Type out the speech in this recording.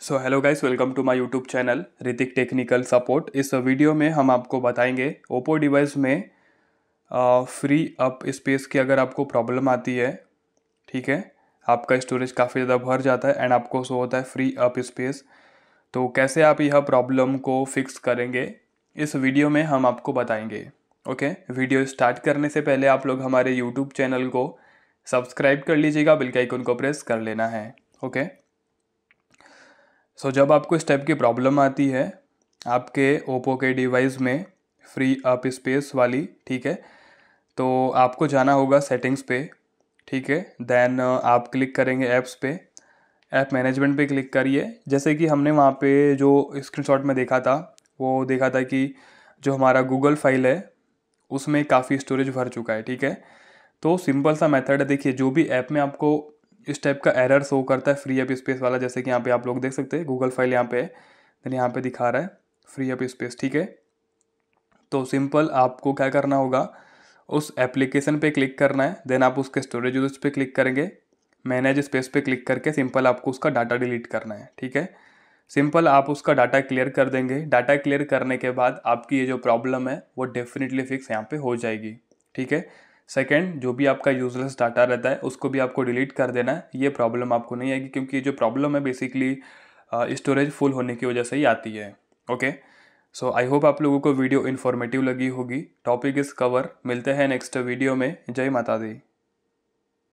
So hello guys welcome to my YouTube channel Hrithik technical support इस video में हम आपको बताएँगे ओप्पो डिवाइस में फ्री अप स्पेस की अगर आपको प्रॉब्लम आती है, ठीक है? आपका स्टोरेज काफ़ी ज़्यादा भर जाता है एंड आपको सो होता है फ्री अप स्पेस तो कैसे आप यह प्रॉब्लम को फिक्स करेंगे, इस वीडियो में हम आपको बताएँगे ओके वीडियो स्टार्ट करने से पहले आप लोग हमारे यूट्यूब चैनल को सब्सक्राइब कर लीजिएगा बिल के आइकन को प्रेस कर लेना है ओके सो so, जब आपको इस टाइप की प्रॉब्लम आती है आपके ओप्पो के डिवाइस में फ्री अप स्पेस वाली ठीक है? तो आपको जाना होगा सेटिंग्स पे ठीक है? देन आप क्लिक करेंगे ऐप्स पे। ऐप मैनेजमेंट पे क्लिक करिए। जैसे कि हमने वहाँ पे जो स्क्रीनशॉट में देखा था वो देखा था कि जो हमारा गूगल फ़ाइल है उसमें काफ़ी स्टोरेज भर चुका है ठीक है? तो सिंपल सा मेथड है। देखिए जो भी ऐप में आपको इस टाइप का एरर शो करता है फ्री अप स्पेस वाला, जैसे कि यहाँ पे आप लोग देख सकते हैं गूगल फ़ाइल यहाँ पे है देन यहाँ पे दिखा रहा है फ्री अप स्पेस ठीक है? तो सिंपल आपको क्या करना होगा, उस एप्लीकेशन पे क्लिक करना है देन आप उसके स्टोरेज यूज़ पे क्लिक करेंगे मैनेज स्पेस पे क्लिक करके सिंपल आपको उसका डाटा डिलीट करना है, ठीक है? सिंपल आप उसका डाटा क्लियर कर देंगे डाटा क्लियर करने के बाद आपकी ये जो प्रॉब्लम है, वो डेफिनेटली फिक्स यहाँ पे हो जाएगी, ठीक है? सेकेंड जो भी आपका यूजलेस डाटा रहता है, उसको भी आपको डिलीट कर देना है। ये प्रॉब्लम आपको नहीं आएगी, क्योंकि ये जो प्रॉब्लम है बेसिकली स्टोरेज फुल होने की वजह से ही आती है। ओके सो आई होप आप लोगों को वीडियो इन्फॉर्मेटिव लगी होगी। टॉपिक इज़ कवर मिलते हैं नेक्स्ट वीडियो में। जय माता दी।